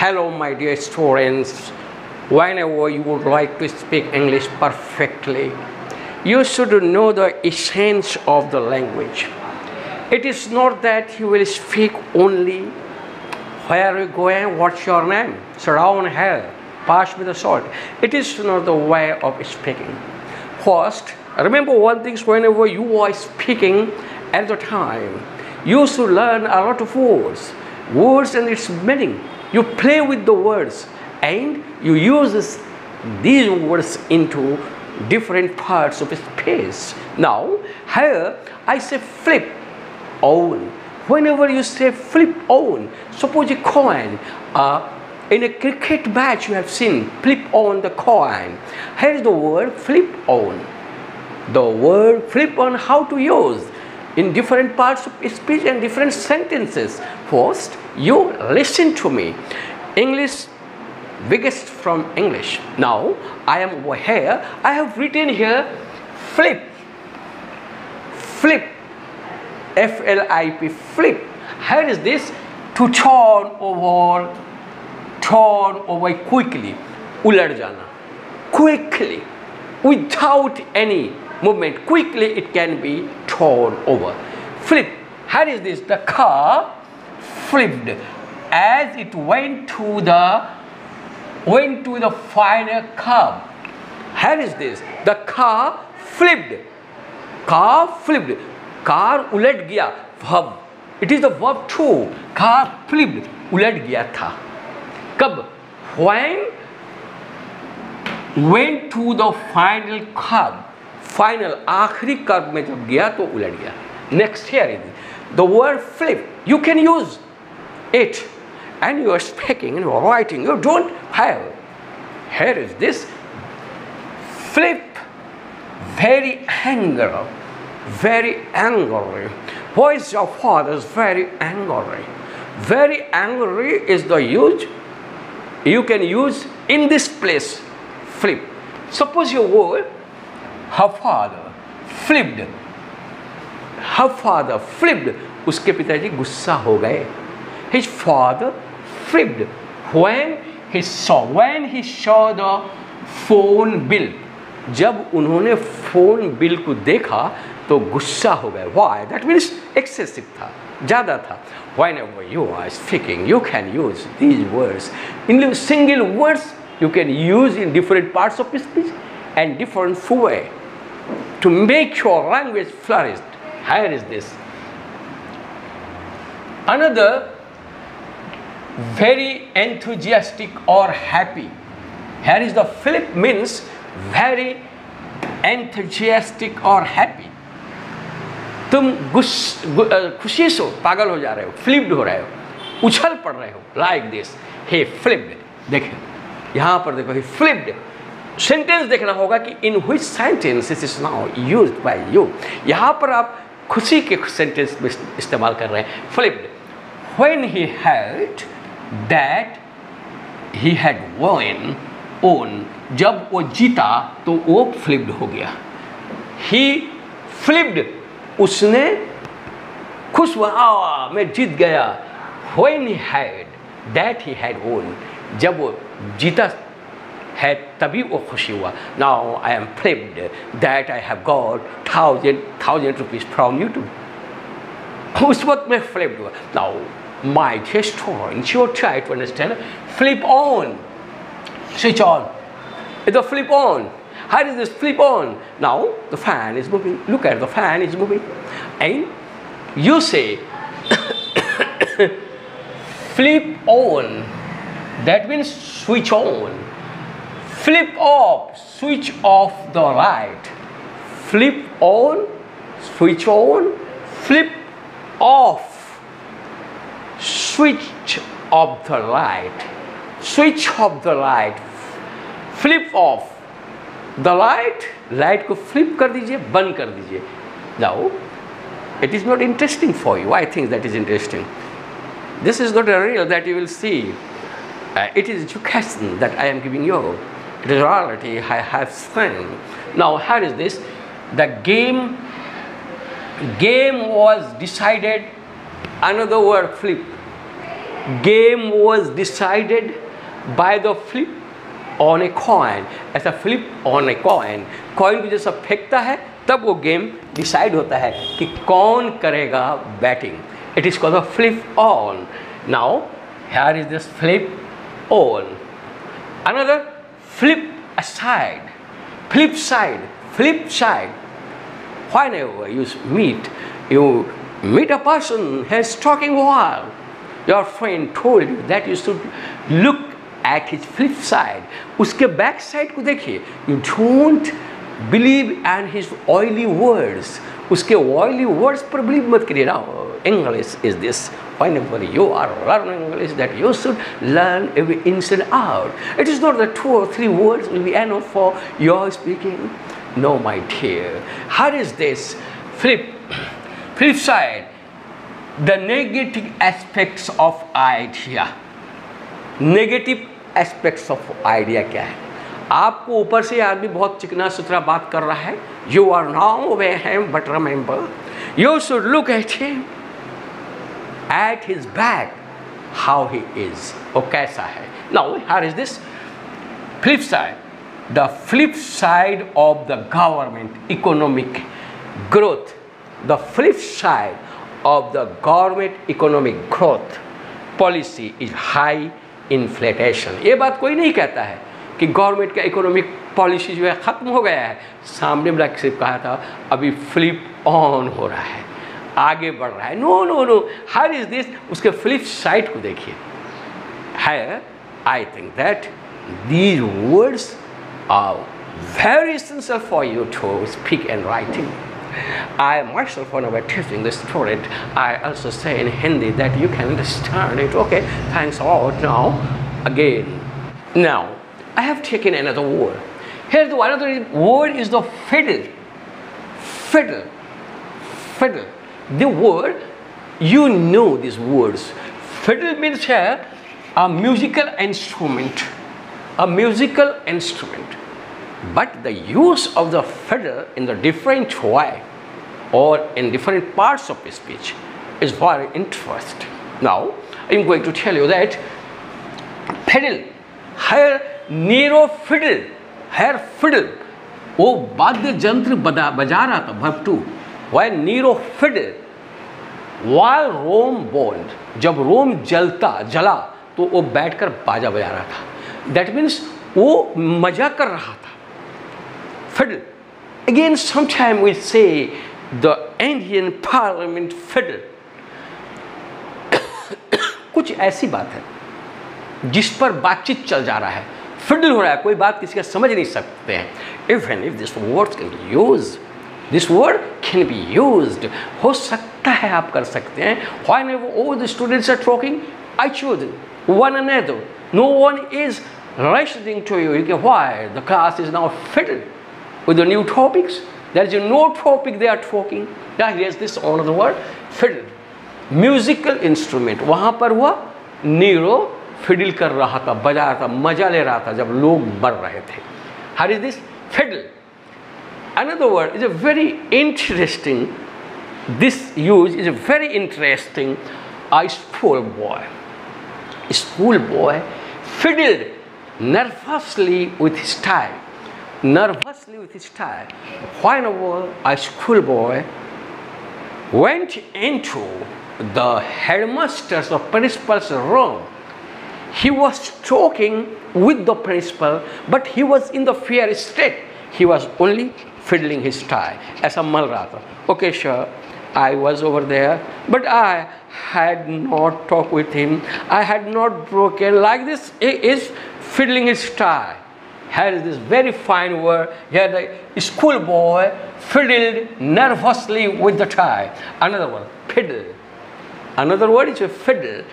Hello, my dear students. Whenever you would like to speak English perfectly, you should know the essence of the language. It is not that you will speak only where are you going, what's your name, down here, pass me the salt. It is not the way of speaking. First, remember one thing whenever you are speaking at the time, you should learn a lot of words, words and its meaning. You play with the words and you use these words into different parts of space. Now, here I say flip on. Whenever you say flip on, suppose a coin, uh, in a cricket match you have seen flip on the coin. Here is the word flip on. The word flip on how to use in different parts of speech and different sentences. First, you listen to me. English biggest from English. Now I am over here. I have written here flip. Flip. F L I P flip. How is this? To turn over, turn over quickly. ularjana. Quickly. Without any movement. Quickly it can be turned over. Flip. How is this? The car flipped as it went to the went to the final curb. Here is this. The car flipped. Car flipped. Car उलट गया verb. It is the verb too. car flipped. उलट गया था कब when went to the final curb. Final आखिरी कर्ब में जब गया तो उलट गया next here is the word flip you can use it and you are speaking and you are writing, you don't have. Here is this flip, very angry, very angry. Voice of father is very angry. Very angry is the use you can use in this place flip. Suppose your word her father flipped. Her father flipped. उसके पिताजी गुस्सा हो गए his father flipped when he saw when he saw the phone bill जब उन्होंने phone bill को देखा तो गुस्सा हो गए वाई दैट मीन्स एक्सेसिव था ज़्यादा था when ever you are speaking you can use these words in single words you can use in different parts of speech and different way to make your language flourish here is this another very enthusiastic or happy. Here is the flip means very enthusiastic or happy. तुम गुस खुशी से पागल हो जा रहे हो flipped हो रहे हो, उछल पड़ रहे हो लाइक दिस हे फ्लिप्ड देखिए यहाँ पर देखो हे फ्लिप्ड सेंटेंस देखना होगा कि in which sentence is now use by you यहाँ पर आप खुशी के सेंटेंस में इस्तेमाल कर रहे हैं flipped when he had that he had won on जब वो जीता तो वो फ्लिप्ड हो गया। ही फ्लिप्ड उसने खुश हुआ आ, मैं जीत गया। When he had that he had won जब वो जीता है तभी वो खुशी हुआ। Now I am flipped that I have got thousand thousand rupees from YouTube उस वक्त मैं फ्लिप्ड हुआ। Now my test points, you try to understand. Flip on, switch on. It's a flip on. How does this flip on? Now the fan is moving. Look at the fan is moving. And you say, flip on. That means switch on. Flip off, switch off the light. Flip on, switch on, flip off switch off the light switch off the light flip off the light light को flip कर दीजिए बंद कर दीजिए now it is not interesting for you I think that is interesting this is not a real that you will see uh, it is education that I am giving you it is reality I have seen now here is this the game game was decided another word flip game was decided by the flip on a coin ऐसा flip on a coin coin को जैसा फेंकता है तब वो game decide होता है कि कौन करेगा batting it is called the flip on now here is this flip on another flip aside flip side flip side whenever you meet you meet a person has talking while your friend told you that you should look at his flip side उसके back side को देखिए you don't believe and his oily words उसके oily words पर believe मत करिए ना English is this whenever you are learning English that you should learn every inside out it is not that two or three words will be enough for your speaking no my dear how is this flip flip side The negative aspects of idea. Negative aspects of idea क्या है? आपको ऊपर से आदमी बहुत चिकना सुथरा बात कर रहा है। You are now weigh him but remember you should look at him at his back how he is वो कैसा है? Now here is this flip side the flip side of the government economic growth the flip side of the government economic growth policy is high inflation ये बात कोई नहीं कहता है कि गवर्नमेंट का इकोनॉमिक पॉलिसी जो है ख़त्म हो गया है। सामने वाला सिर्फ़ कहा था, अभी फ्लिप ऑन हो रहा है। आगे बढ़ रहा है। No no no here is this उसके फ्लिप साइड को देखिए। है I think that these words are very essential for you to speak and writing. I myself, when I was teaching the student, I also say in Hindi that you can understand it. Okay, thanks a lot. Now, again, now I have taken another word. Here, the another word is the fiddle. Fiddle. Fiddle. The word, you know these words. Fiddle means here a musical instrument. A musical instrument. But the use of the fiddle in the different way or in different parts of speech is very interesting. Now, I'm going to tell you that fiddle, here Nero fiddle, here fiddle, वो वाद्य यंत्र बजा बजा रहा था Bhattu Y Nero fiddle वाल रोम bond जब रोम जलता जला तो वो बैठकर बाजा बजा रहा था दैट मीन्स वो कर रहा था fiddle. Again, sometime we say the Indian Parliament fiddle. कुछ ऐसी बात है जिस पर बातचीत चल जा रहा है फिडल हो रहा है कोई बात किसी का समझ नहीं सकते हैं even if this word can use this word can be use हो सकता है आप कर सकते हैं why all the students are talking I choose one another no one is listening to you you can why the class is now filled with the new topics there is no topic they are talking now here's this another word fiddle musical instrument वहाँ पर हुआ Nero fiddle कर रहा था बजा रहा था मजा ले रहा था जब लोग मर रहे थे here is this fiddle another word is a very interesting this use is a very interesting a school boy a school boy fiddled nervously with his tie nervously with his tie whenever a schoolboy went into the headmaster's or principal's room he was talking with the principal but he was in the fear state he was only fiddling his tie ऐसा मल रहा था okay sure I was over there but I had not talked with him I had not broken like this he is fiddling his tie is this very fine word. Here the schoolboy fiddled nervously with the tie. Another one fiddle. Another word is a fiddle.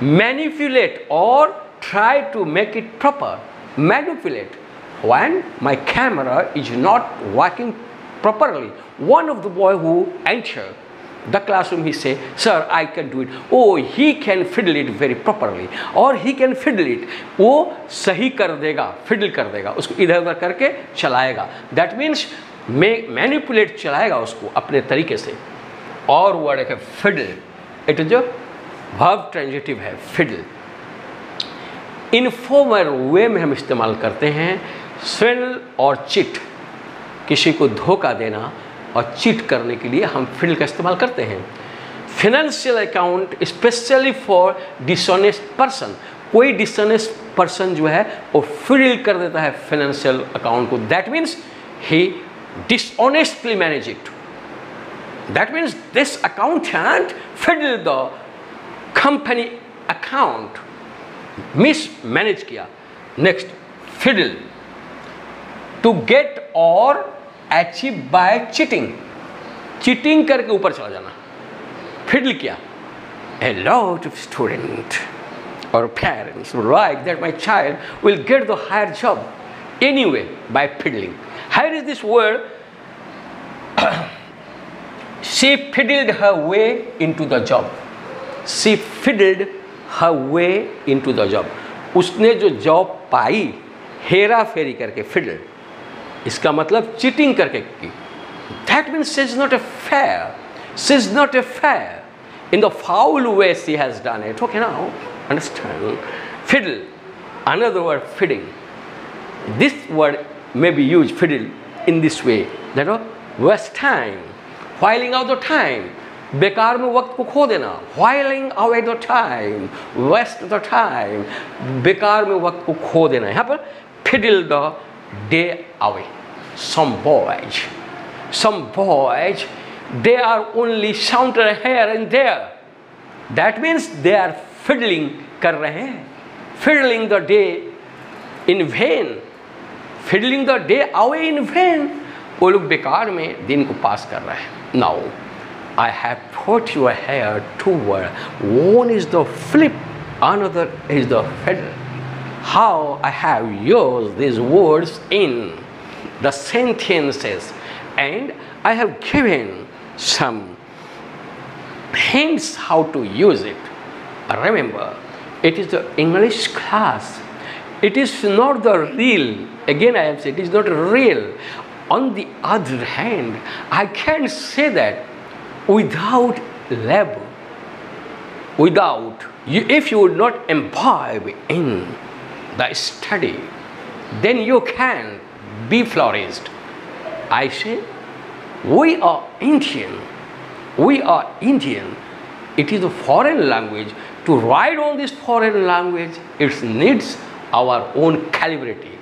Manipulate or try to make it proper. Manipulate. When my camera is not working properly. One of the boy who entered the classroom, he say sir, i can do it. Oh he can fiddle it very properly. or he can fiddle it. वो सही कर देगा fiddle कर देगा, उसको इधर उधर करके चलाएगा। दैट मीन्स मैनिपुलेट चलाएगा उसको अपने तरीके से। और वर्ड है fiddle it is verb transitive है फिडल इनफॉर्मल वे में हम इस्तेमाल करते हैं स्वेल और चिट किसी को धोखा देना और चीट करने के लिए हम फ़ील्ड का इस्तेमाल करते हैं। Financial account specially for dishonest person कोई डिसऑनेस्ट पर्सन जो है, वो फिडल कर देता है फाइनेंशियल अकाउंट को। That means he dishonestly manage it that means this accountant fiddle the company account mismanage किया। नेक्स्ट फिडल टू गेट और अचीव बाय चिटिंग चीटिंग करके ऊपर चला जाना। फिर लिख किया। ए लॉट ऑफ़ स्टूडेंट और parents like that my child will get the higher job any way by fiddling higher is this word she fiddled her way into the job she fiddled her way into the job उसने जो job पाई, हेरा फेरी करके फिडल्ड इसका मतलब cheating करके की। That mean is not a fair is not a fair in the foul way she has done it okay now understand fiddle another word fiddling this word may be use fiddle in this way that waste time filing of the time बेकार में वक्त को खो देना। Whiling away the time waste the time बेकार में वक्त को खो देना। यहाँ पर fiddle the day away some boys some boys they are only saunter here and there that means they are fiddling कर रहे हैं fiddling the day in vain fiddling the day away in vain वो लोग बेकार में दिन को पास कर रहे हैं now I have put your hair two words one is the flip another is the fiddle how I have used these words in the sentences and I have given some hints how to use it. Remember, it is the English class. It is not the real. Again, I have said it is not real. On the other hand, I can say that without labor, without you, if you would not imbibe in the study, then you can be flourished. I say, we are Indian we are Indian. It is a foreign language. To write on this foreign language, it needs our own calibrity,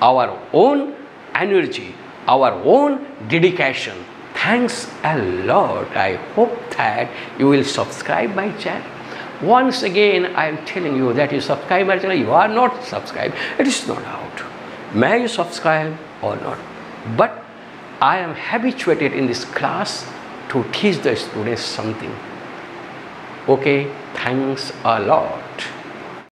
our own energy, our own dedication. Thanks a lot. I hope that you will subscribe my channel. Once again, I am telling you that you subscribe my channel. You are not subscribed. It is not out. May you subscribe or not? But I am habituated in this class to teach the students something. Okay, thanks a lot.